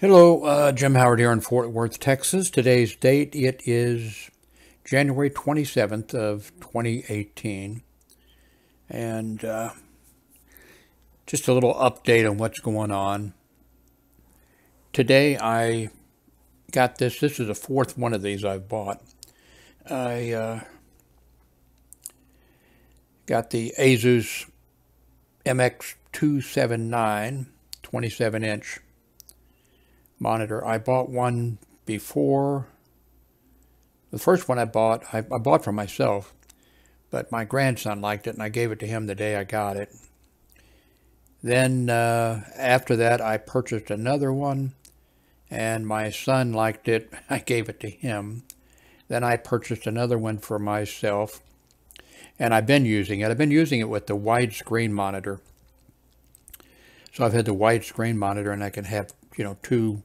Hello, uh, Jim Howard here in Fort Worth, Texas. Today's date it is January 27th of 2018, and uh, just a little update on what's going on. Today I got this. This is the fourth one of these I've bought. I uh, got the Asus MX279 27 inch monitor. I bought one before. The first one I bought, I, I bought for myself, but my grandson liked it and I gave it to him the day I got it. Then uh, after that, I purchased another one and my son liked it. I gave it to him. Then I purchased another one for myself and I've been using it. I've been using it with the widescreen monitor. So I've had the widescreen monitor and I can have, you know, two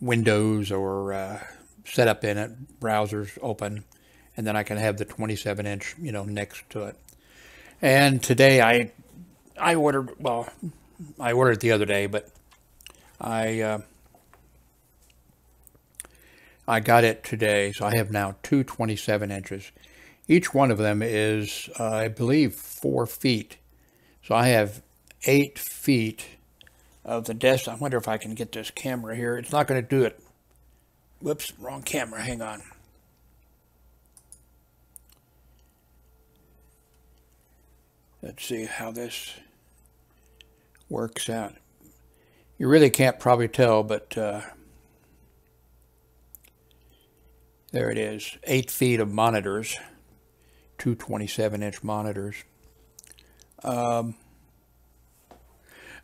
windows or uh, set up in it, browsers open, and then I can have the 27 inch, you know, next to it. And today I, I ordered, well, I ordered the other day, but I, uh, I got it today. So I have now two 27 inches. Each one of them is, uh, I believe, four feet. So I have eight feet of the desk. I wonder if I can get this camera here. It's not going to do it. Whoops, wrong camera. Hang on. Let's see how this works out. You really can't probably tell, but uh, there it is. Eight feet of monitors, two 27-inch monitors. Um,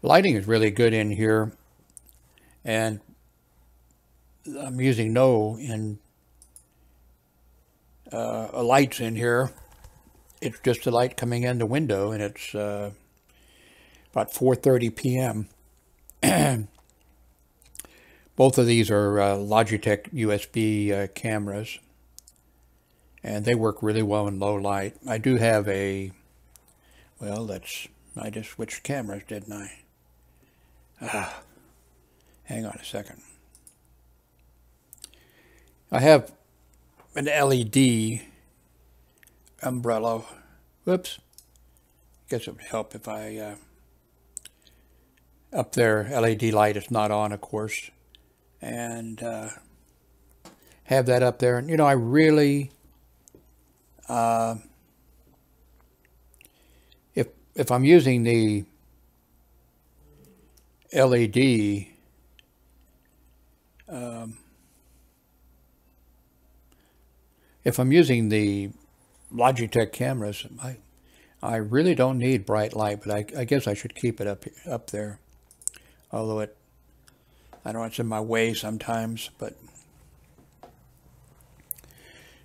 lighting is really good in here and I'm using no in uh, lights in here it's just a light coming in the window and it's uh, about 4.30 p.m. Both of these are uh, Logitech USB uh, cameras and they work really well in low light. I do have a, well, that's, I just switched cameras, didn't I? Ah, hang on a second. I have an LED umbrella. Whoops. Guess it would help if I, uh, up there, LED light is not on, of course. And uh, have that up there. And, you know, I really, uh, if, if I'm using the LED um, if I'm using the Logitech cameras, I, I really don't need bright light, but I, I guess I should keep it up up there. Although it, I don't know it's in my way sometimes, but.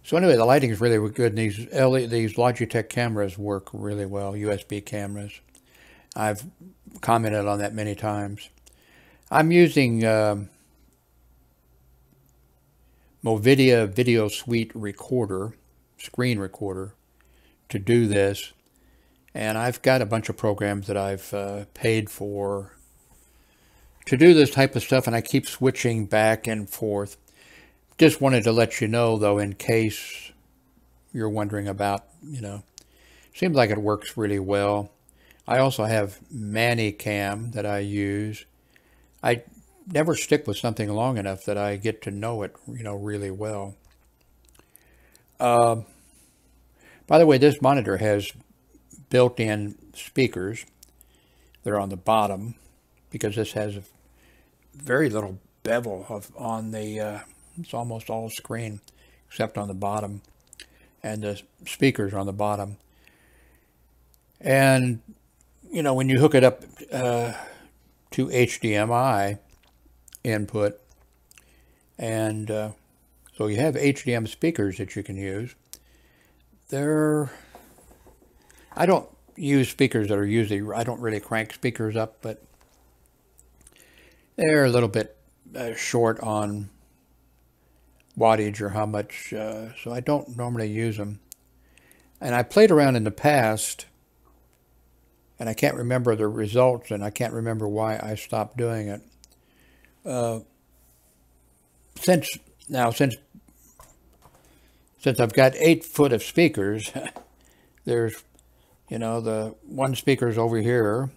So anyway, the lighting is really good. And these LED, these Logitech cameras work really well, USB cameras. I've commented on that many times. I'm using um, Movavi Video Suite Recorder, screen recorder, to do this. And I've got a bunch of programs that I've uh, paid for to do this type of stuff, and I keep switching back and forth. Just wanted to let you know, though, in case you're wondering about, you know, seems like it works really well. I also have ManyCam that I use. I never stick with something long enough that I get to know it, you know, really well. Uh, by the way, this monitor has built-in speakers. They're on the bottom because this has very little bevel of on the, uh, it's almost all screen except on the bottom. And the speakers are on the bottom. And you know, when you hook it up uh, to HDMI input, and uh, so you have HDM speakers that you can use. They're, I don't use speakers that are usually, I don't really crank speakers up, but they're a little bit uh, short on wattage or how much, uh, so I don't normally use them. And I played around in the past and I can't remember the results and I can't remember why I stopped doing it. uh, since now since since I've got eight foot of speakers, there's you know the one speaker's over here,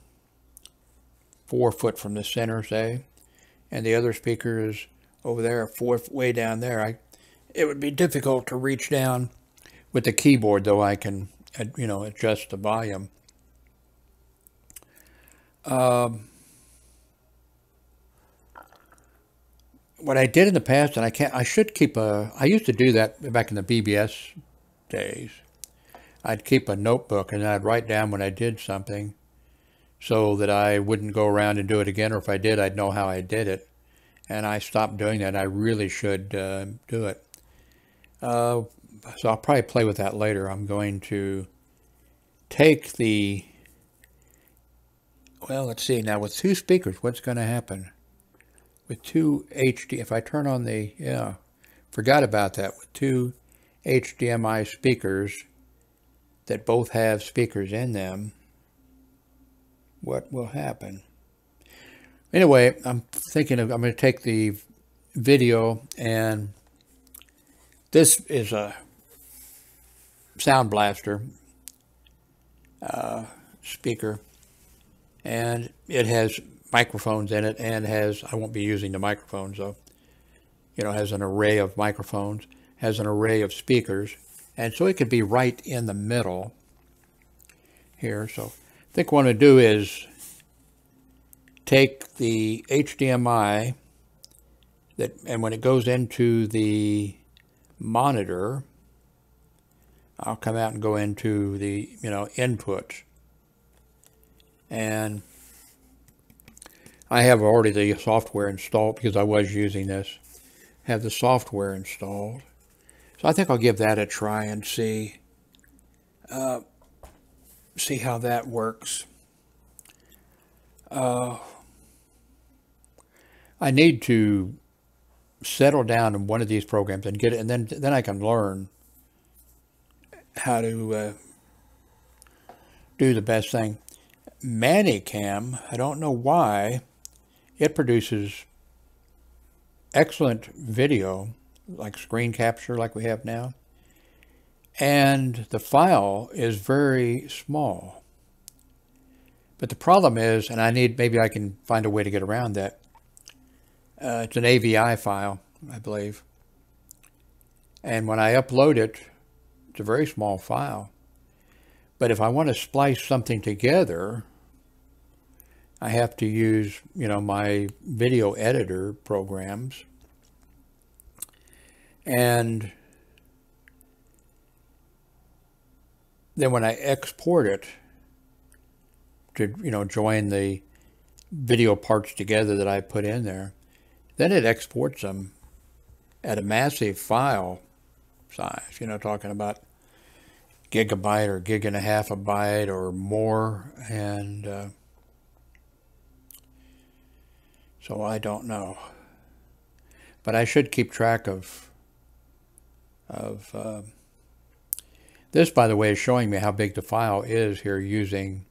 four foot from the center, say, and the other speaker is over there, four way down there. I it would be difficult to reach down with the keyboard, though I can you know adjust the volume. Um, what I did in the past, and I can't, I should keep a, I used to do that back in the BBS days. I'd keep a notebook and I'd write down when I did something so that I wouldn't go around and do it again, or if I did, I'd know how I did it. And I stopped doing that. I really should uh, do it. Uh, so I'll probably play with that later. I'm going to take the, well, let's see. Now with two speakers, what's going to happen? with two HD, if I turn on the, yeah, forgot about that, with two HDMI speakers that both have speakers in them, what will happen? Anyway, I'm thinking of, I'm going to take the video and this is a Sound Blaster uh, speaker and it has microphones in it and has, I won't be using the microphones though, you know, has an array of microphones, has an array of speakers, and so it could be right in the middle here. So I think what I want to do is take the HDMI that, and when it goes into the monitor, I'll come out and go into the, you know, input. And I have already the software installed because I was using this. Have the software installed. So I think I'll give that a try and see uh, see how that works. Uh, I need to settle down in one of these programs and get it, and then then I can learn how to uh, do the best thing. ManyCam, I don't know why it produces excellent video, like screen capture like we have now, and the file is very small. But the problem is, and I need, maybe I can find a way to get around that, uh, it's an AVI file, I believe. And when I upload it, it's a very small file. But if I want to splice something together, I have to use, you know, my video editor programs. And then when I export it to, you know, join the video parts together that I put in there, then it exports them at a massive file size, you know, talking about gigabyte or gig and a half a byte or more. And, uh, So I don't know. But I should keep track of, of uh, this, by the way, is showing me how big the file is here using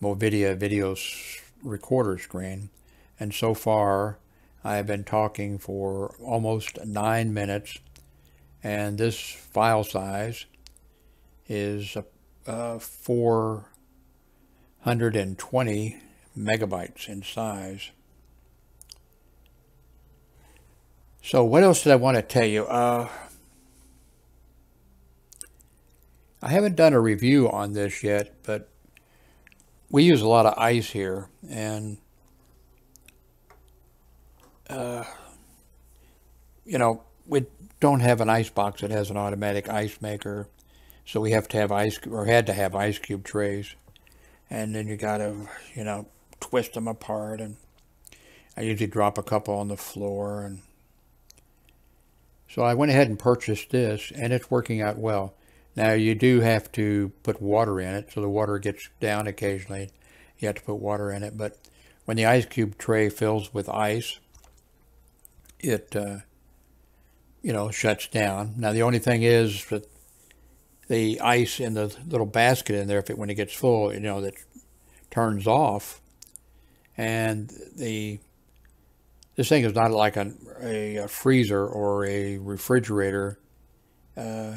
Movavi video recorder screen. And so far, I have been talking for almost nine minutes, and this file size is uh, 420 megabytes in size. So what else did I want to tell you? Uh, I haven't done a review on this yet, but we use a lot of ice here, and uh, you know we don't have an ice box that has an automatic ice maker, so we have to have ice or had to have ice cube trays, and then you got to you know twist them apart, and I usually drop a couple on the floor and so I went ahead and purchased this, and it's working out well. Now you do have to put water in it, so the water gets down occasionally. You have to put water in it, but when the ice cube tray fills with ice, it, uh, you know, shuts down. Now the only thing is that the ice in the little basket in there, if it when it gets full, you know, that turns off, and the this thing is not like a, a, a freezer or a refrigerator. Uh,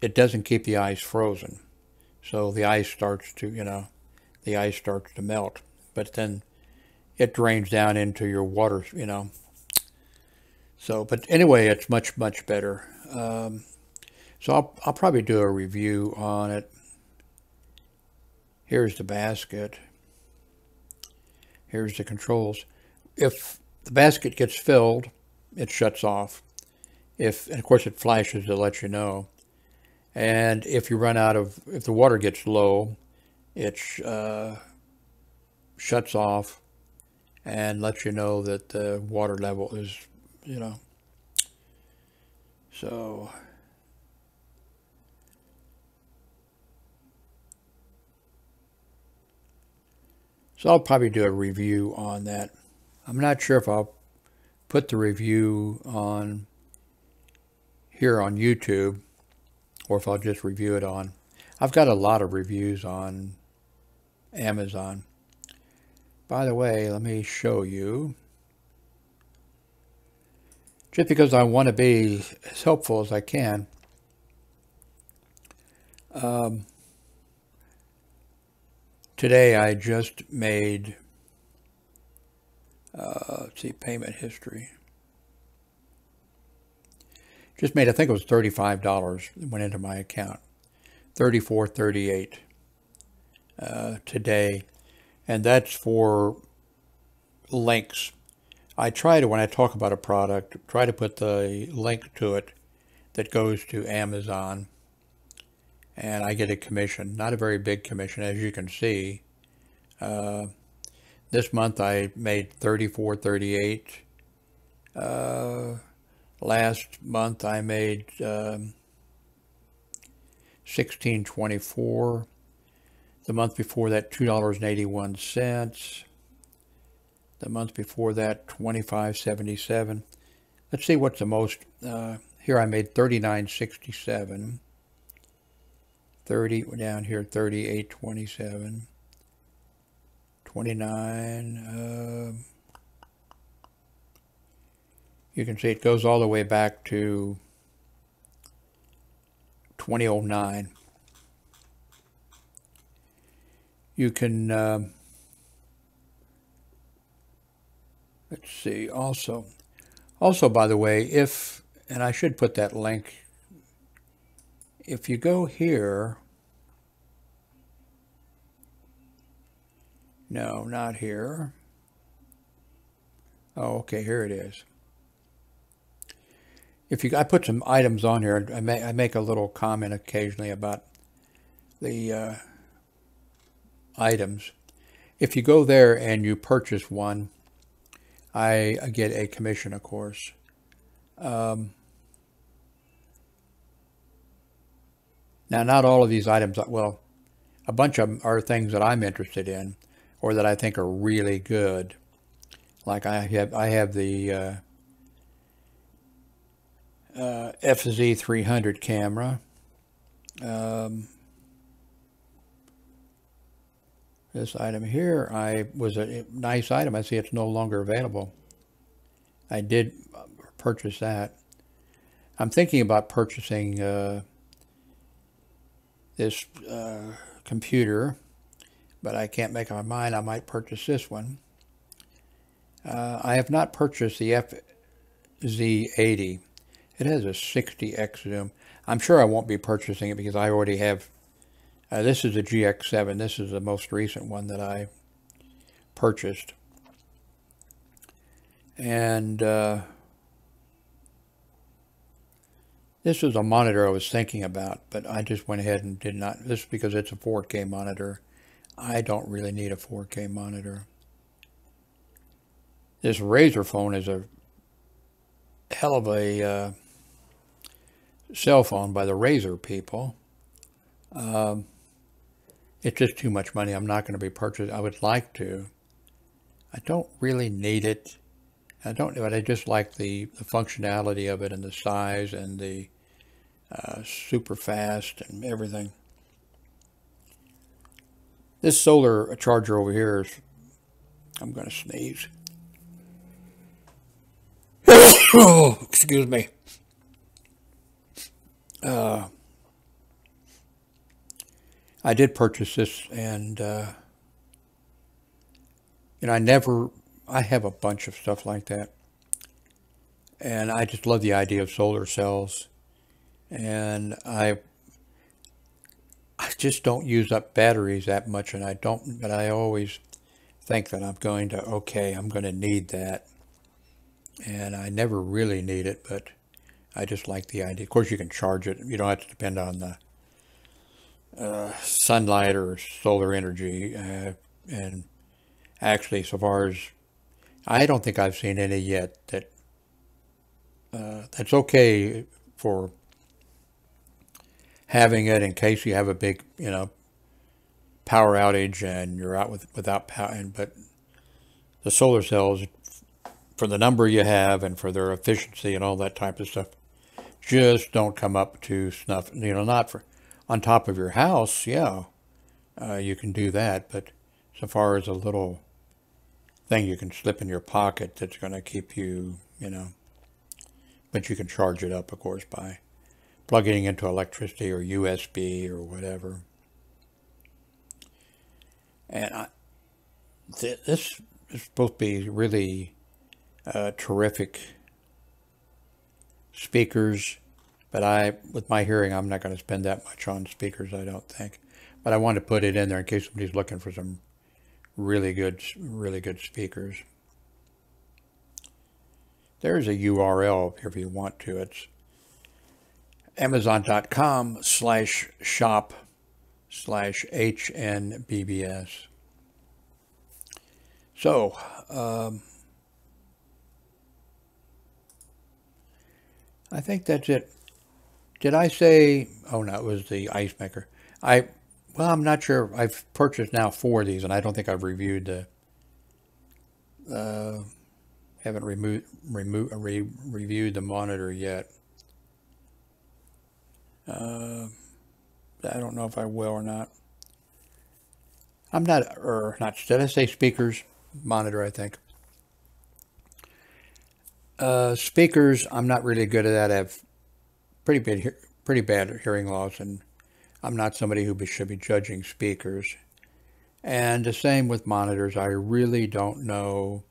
it doesn't keep the ice frozen. So the ice starts to, you know, the ice starts to melt. But then it drains down into your water, you know. So, but anyway, it's much, much better. Um, so I'll, I'll probably do a review on it. Here's the basket. Here's the controls. If the basket gets filled, it shuts off. If, and of course it flashes to let you know. And if you run out of, if the water gets low, it uh, shuts off and lets you know that the water level is, you know. So, so I'll probably do a review on that. I'm not sure if I'll put the review on here on YouTube or if I'll just review it on. I've got a lot of reviews on Amazon. By the way, let me show you. Just because I want to be as helpful as I can. Um, today I just made, uh, see, payment history just made, I think it was $35 that went into my account. 34 38 uh, today. And that's for links. I try to, when I talk about a product, try to put the link to it that goes to Amazon. And I get a commission, not a very big commission, as you can see. Uh, this month I made 34 38 uh, Last month I made um, 1624. The month before that, $2.81. The month before that, 25.77. Let's see what's the most. Uh, here I made 39.67. 30 down here 38.27. 29. Uh, you can see it goes all the way back to 2009. You can, uh, let's see, also, also by the way, if, and I should put that link, if you go here, no, not here. Oh, okay, here it is if you, I put some items on here. I, may, I make a little comment occasionally about the uh, items. If you go there and you purchase one, I get a commission, of course. Um, now, not all of these items, well, a bunch of them are things that I'm interested in or that I think are really good. Like I have, I have the uh, uh, FZ300 camera. Um, this item here I was a nice item. I see it's no longer available. I did purchase that. I'm thinking about purchasing uh, this uh, computer, but I can't make up my mind. I might purchase this one. Uh, I have not purchased the FZ80. It has a 60x zoom. I'm sure I won't be purchasing it because I already have, uh, this is a GX7. This is the most recent one that I purchased. And uh, this was a monitor I was thinking about, but I just went ahead and did not. This is because it's a 4K monitor. I don't really need a 4K monitor. This Razer phone is a hell of a uh, cell phone by the Razer people. Um, it's just too much money. I'm not going to be purchasing. I would like to. I don't really need it. I don't, but I just like the, the functionality of it and the size and the uh, super fast and everything. This solar charger over here is, I'm going to sneeze. oh, excuse me. Uh, I did purchase this, and uh, you know, I never. I have a bunch of stuff like that, and I just love the idea of solar cells, and I. Just don't use up batteries that much, and I don't. But I always think that I'm going to. Okay, I'm going to need that, and I never really need it, but I just like the idea. Of course, you can charge it. You don't have to depend on the uh, sunlight or solar energy. Uh, and actually, so far as I don't think I've seen any yet that uh, that's okay for having it in case you have a big, you know, power outage and you're out with without power. But the solar cells, for the number you have and for their efficiency and all that type of stuff, just don't come up to snuff. You know, not for on top of your house, yeah, uh, you can do that. But so far as a little thing you can slip in your pocket that's going to keep you, you know, but you can charge it up, of course, by plugging into electricity or USB or whatever. And I, th this is supposed to be really uh, terrific speakers, but I, with my hearing, I'm not going to spend that much on speakers, I don't think. But I want to put it in there in case somebody's looking for some really good, really good speakers. There's a URL if you want to. It's amazon.com slash shop slash HNBBS. So, um, I think that's it. Did I say, oh no, it was the ice maker. I, well, I'm not sure. I've purchased now four of these and I don't think I've reviewed the, uh, haven't removed, remo re reviewed the monitor yet. Uh, I don't know if I will or not. I'm not, or not, did I say speakers? Monitor, I think. Uh, speakers, I'm not really good at that. I have pretty bad, pretty bad hearing loss, and I'm not somebody who should be judging speakers. And the same with monitors. I really don't know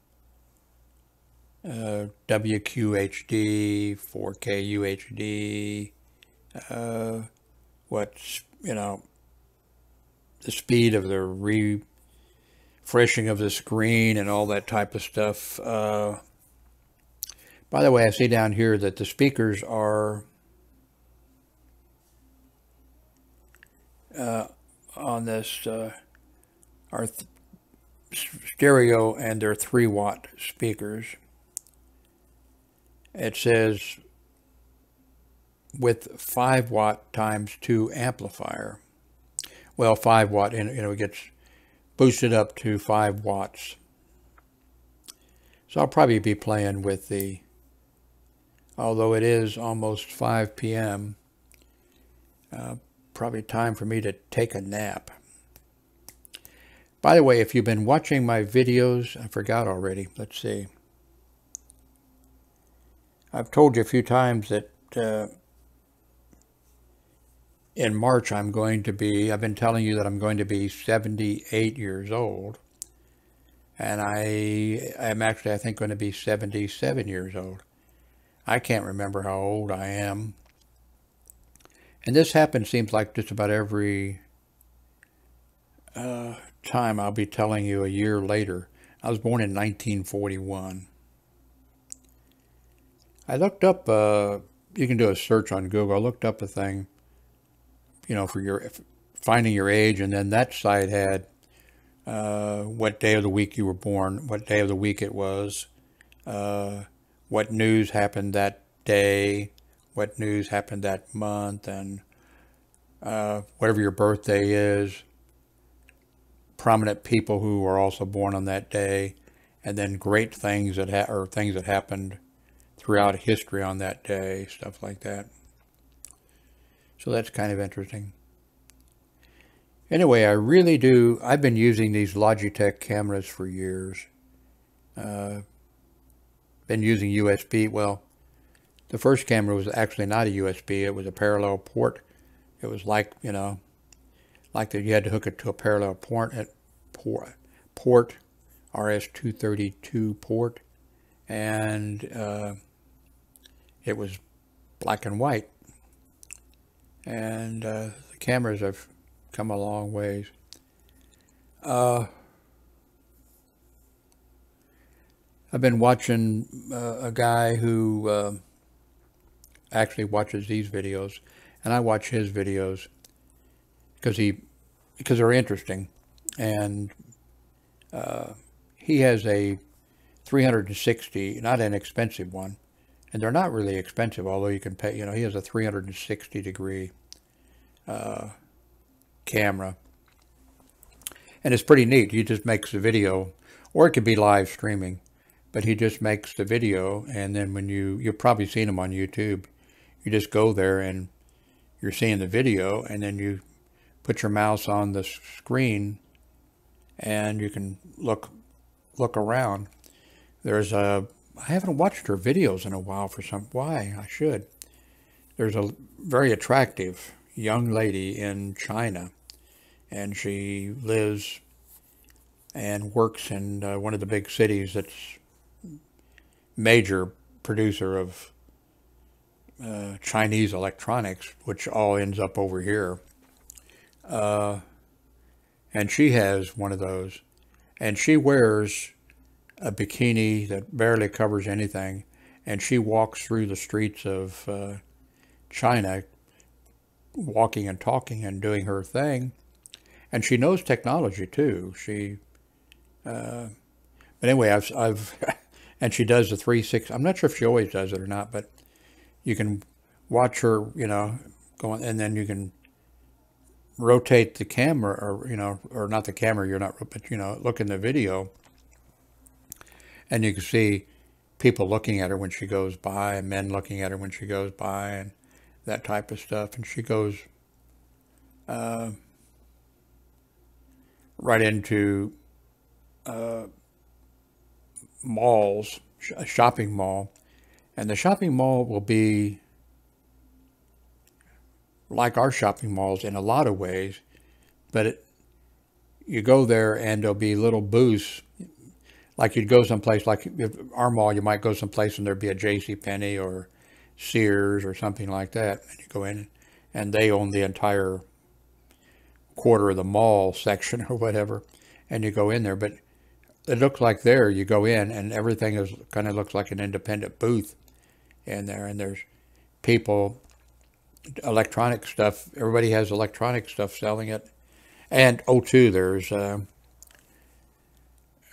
uh, WQHD, 4K UHD, uh, what's, you know, the speed of the refreshing of the screen and all that type of stuff. Uh, by the way, I see down here that the speakers are uh, on this uh, are stereo and they're 3 watt speakers. It says with 5 watt times 2 amplifier. Well, 5 watt, and you know, it gets boosted up to 5 watts. So I'll probably be playing with the although it is almost 5 p.m. Uh, probably time for me to take a nap. By the way, if you've been watching my videos, I forgot already. Let's see. I've told you a few times that uh, in March I'm going to be, I've been telling you that I'm going to be 78 years old. And I am actually, I think, going to be 77 years old. I can't remember how old I am. And this happens, seems like just about every uh, time I'll be telling you a year later. I was born in 1941. I looked up, uh, you can do a search on Google. I looked up a thing, you know, for your finding your age, and then that site had uh, what day of the week you were born, what day of the week it was, uh, what news happened that day, what news happened that month, and uh, whatever your birthday is, prominent people who were also born on that day, and then great things that ha- or things that happened throughout history on that day, stuff like that. So that's kind of interesting. Anyway, I really do. I've been using these Logitech cameras for years. Uh, been using USB. Well, the first camera was actually not a USB. It was a parallel port. It was like you know, like that you had to hook it to a parallel port at port port RS232 port, and uh, it was black and white. And uh, the cameras have come a long ways. Uh, I've been watching uh, a guy who uh, actually watches these videos, and I watch his videos because he because they're interesting, and uh, he has a 360, not an expensive one, and they're not really expensive, although you can pay. You know, he has a 360 degree camera, and it's pretty neat. He just makes the video, or it could be live streaming but he just makes the video and then when you you've probably seen him on YouTube you just go there and you're seeing the video and then you put your mouse on the screen and you can look look around. There's a I haven't watched her videos in a while for some why? I should. There's a very attractive young lady in China and she lives and works in uh, one of the big cities that's major producer of uh, Chinese electronics, which all ends up over here. Uh, and she has one of those. And she wears a bikini that barely covers anything. And she walks through the streets of uh, China, walking and talking and doing her thing. And she knows technology too. She, uh, but anyway, I've, I've and she does the three six. I'm not sure if she always does it or not, but you can watch her, you know, going, and then you can rotate the camera, or you know, or not the camera. You're not, but you know, look in the video, and you can see people looking at her when she goes by, and men looking at her when she goes by, and that type of stuff. And she goes uh, right into uh, malls, a shopping mall, and the shopping mall will be like our shopping malls in a lot of ways, but it, you go there and there'll be little booths. Like you'd go someplace, like our mall, you might go someplace and there'd be a J.C. Penney or Sears or something like that. And you go in and they own the entire quarter of the mall section or whatever. And you go in there, but it looks like there you go in and everything is kind of looks like an independent booth in there and there's people electronic stuff everybody has electronic stuff selling it and oh too there's uh,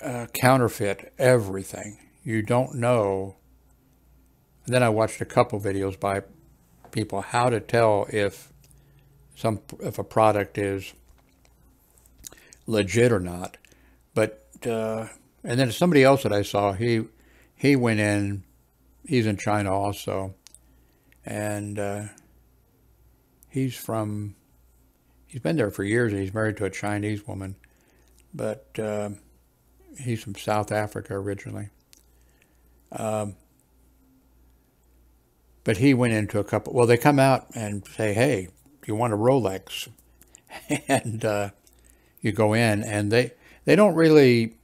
uh, counterfeit everything you don't know and then i watched a couple videos by people how to tell if some if a product is legit or not but uh, and then somebody else that I saw, he he went in. He's in China also, and uh, he's from. He's been there for years, and he's married to a Chinese woman, but uh, he's from South Africa originally. Um, but he went into a couple. Well, they come out and say, "Hey, you want a Rolex?" and uh, you go in, and they they don't really,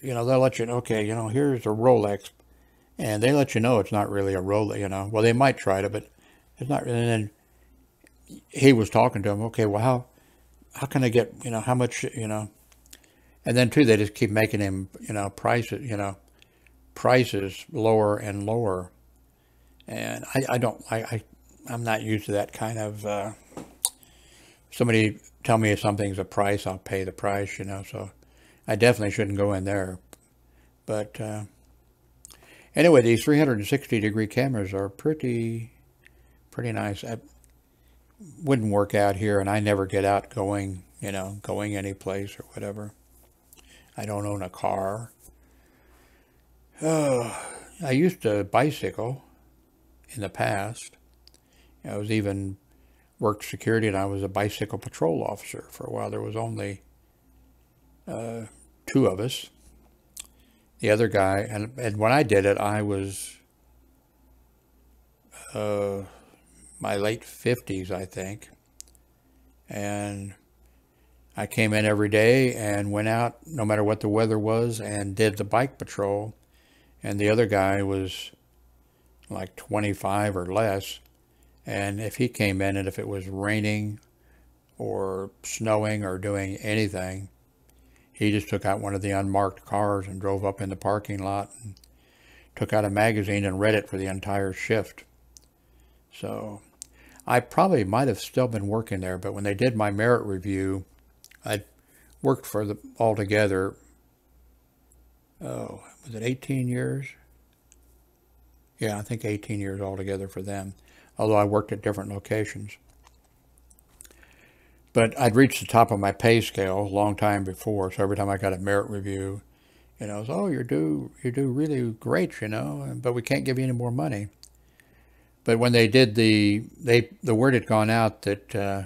you know, they'll let you know, okay, you know, here's a Rolex, and they let you know it's not really a Rolex, you know. Well, they might try to, but it's not. Really and then he was talking to him, okay, well, how, how can I get, you know, how much, you know, and then too, they just keep making him, you know, prices, you know, prices lower and lower. And I, I don't, I, I, I'm not used to that kind of, uh, somebody tell me if something's a price, I'll pay the price, you know, so I definitely shouldn't go in there. But uh, anyway, these 360 degree cameras are pretty, pretty nice. I wouldn't work out here, and I never get out going, you know, going any place or whatever. I don't own a car. Oh, I used to bicycle in the past. I was even worked security and I was a bicycle patrol officer for a while. There was only uh, two of us. The other guy, and, and when I did it, I was uh, my late 50s, I think. And I came in every day and went out no matter what the weather was and did the bike patrol. And the other guy was like 25 or less. And if he came in and if it was raining or snowing or doing anything, he just took out one of the unmarked cars and drove up in the parking lot and took out a magazine and read it for the entire shift. So I probably might have still been working there, but when they did my merit review, I worked for the altogether, oh, was it 18 years? Yeah, I think 18 years altogether for them, although I worked at different locations. But I'd reached the top of my pay scale a long time before, so every time I got a merit review, you know, was, oh, you do you do really great, you know, but we can't give you any more money. But when they did the they the word had gone out that uh,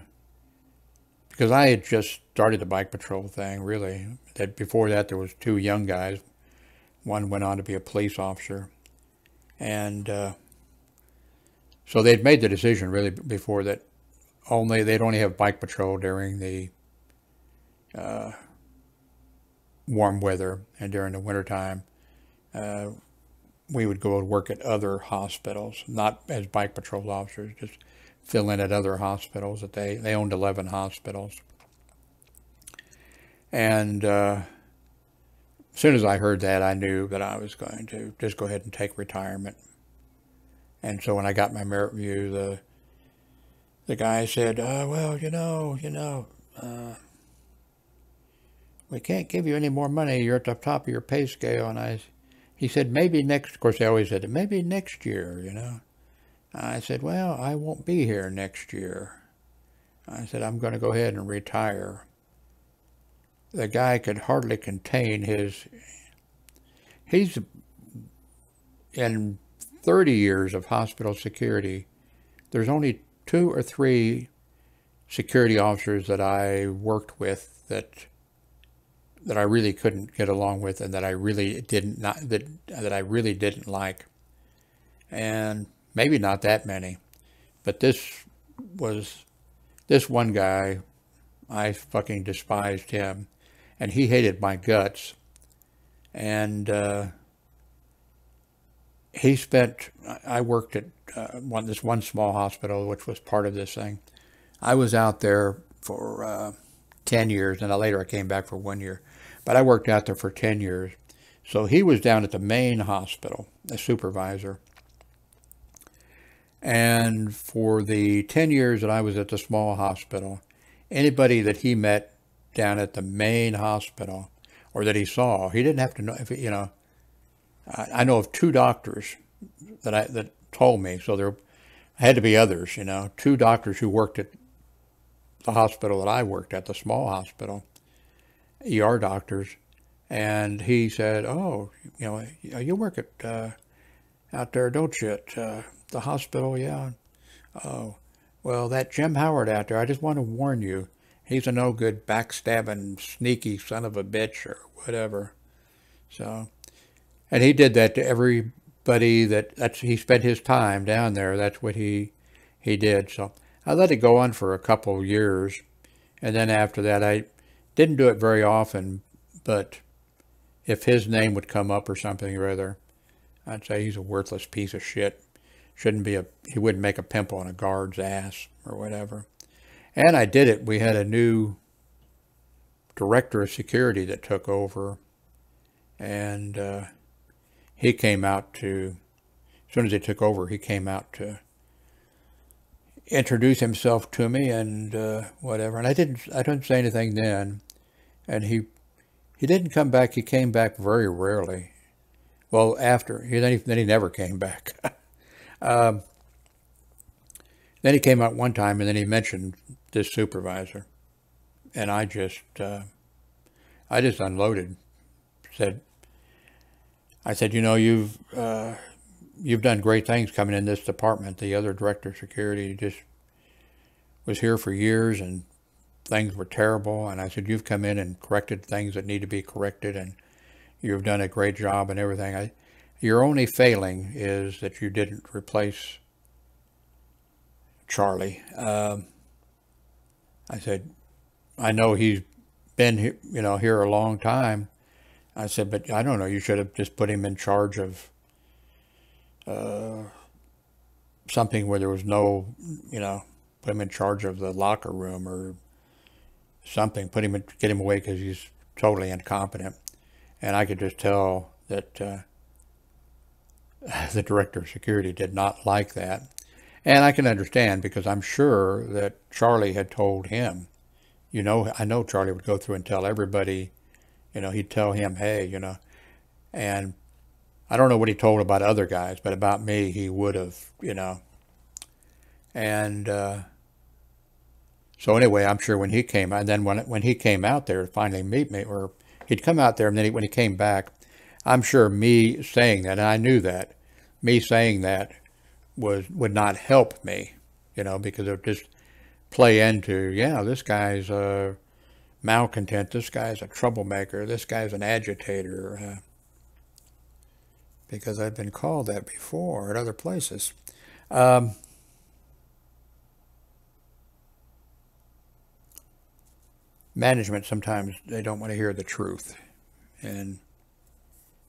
because I had just started the bike patrol thing, really. That before that there was two young guys. One went on to be a police officer, and uh, so they'd made the decision really before that only they'd only have bike patrol during the uh, warm weather and during the wintertime, uh, we would go and work at other hospitals, not as bike patrol officers, just fill in at other hospitals that they, they owned 11 hospitals. And uh, as soon as I heard that, I knew that I was going to just go ahead and take retirement. And so when I got my merit review, the the guy said, uh, well, you know, you know, uh, we can't give you any more money. You're at the top of your pay scale. And I, he said, maybe next, of course, they always said, maybe next year, you know. I said, well, I won't be here next year. I said, I'm going to go ahead and retire. The guy could hardly contain his, he's in 30 years of hospital security, there's only two or three security officers that I worked with that that I really couldn't get along with and that I really didn't not that that I really didn't like. And maybe not that many. But this was this one guy I fucking despised him and he hated my guts. And uh, he spent I worked at uh, one this one small hospital which was part of this thing. I was out there for uh, 10 years and later I came back for one year but I worked out there for 10 years. So he was down at the main hospital, a supervisor. And for the 10 years that I was at the small hospital, anybody that he met down at the main hospital or that he saw, he didn't have to know, if you know, I, I know of two doctors that I, that told me, so there had to be others, you know, two doctors who worked at the hospital that I worked at, the small hospital, ER doctors, and he said, "Oh, you know, you work at uh, out there, don't you? At uh, the hospital, yeah. Oh, well, that Jim Howard out there. I just want to warn you, he's a no good, backstabbing, sneaky son of a bitch or whatever." So, and he did that to everybody that that's he spent his time down there. That's what he he did. So I let it go on for a couple of years, and then after that, I didn't do it very often, but if his name would come up or something or other, I'd say he's a worthless piece of shit. Shouldn't be a, he wouldn't make a pimple on a guard's ass or whatever. And I did it. We had a new director of security that took over, and uh, he came out to, as soon as he took over, he came out to introduce himself to me and uh, whatever. And I didn't I didn't say anything then. And he he didn't come back. He came back very rarely. Well, after he then he, then he never came back. um, then he came out one time and then he mentioned this supervisor, and I just uh, I just unloaded. Said I said, you know, you've uh, you've done great things coming in this department. The other director of security just was here for years and things were terrible. And I said, you've come in and corrected things that need to be corrected and you've done a great job and everything. I, your only failing is that you didn't replace Charlie. Um, I said, I know he's been here, you know, here a long time. I said, but I don't know. You should have just put him in charge of uh, something where there was no, you know, put him in charge of the locker room or something. Put him in, get him away because he's totally incompetent. And I could just tell that uh, the director of security did not like that. And I can understand because I'm sure that Charlie had told him, you know, I know Charlie would go through and tell everybody, you know, he'd tell him, hey, you know, and I don't know what he told about other guys, but about me, he would have, you know. And uh, so anyway, I'm sure when he came, and then when when he came out there to finally meet me, or he'd come out there, and then he, when he came back, I'm sure me saying that, and I knew that, me saying that was would not help me, you know, because it would just play into, yeah, this guy's a malcontent, this guy's a troublemaker, this guy's an agitator, uh, because I've been called that before at other places. Um, management sometimes they don't want to hear the truth, and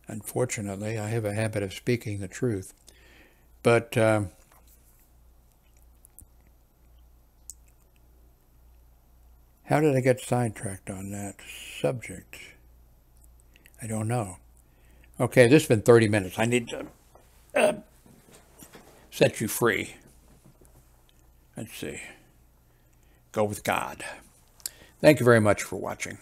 unfortunately, I have a habit of speaking the truth. But uh, how did I get sidetracked on that subject? I don't know. Okay, this has been 30 minutes. I need to uh, set you free. Let's see. Go with God. Thank you very much for watching.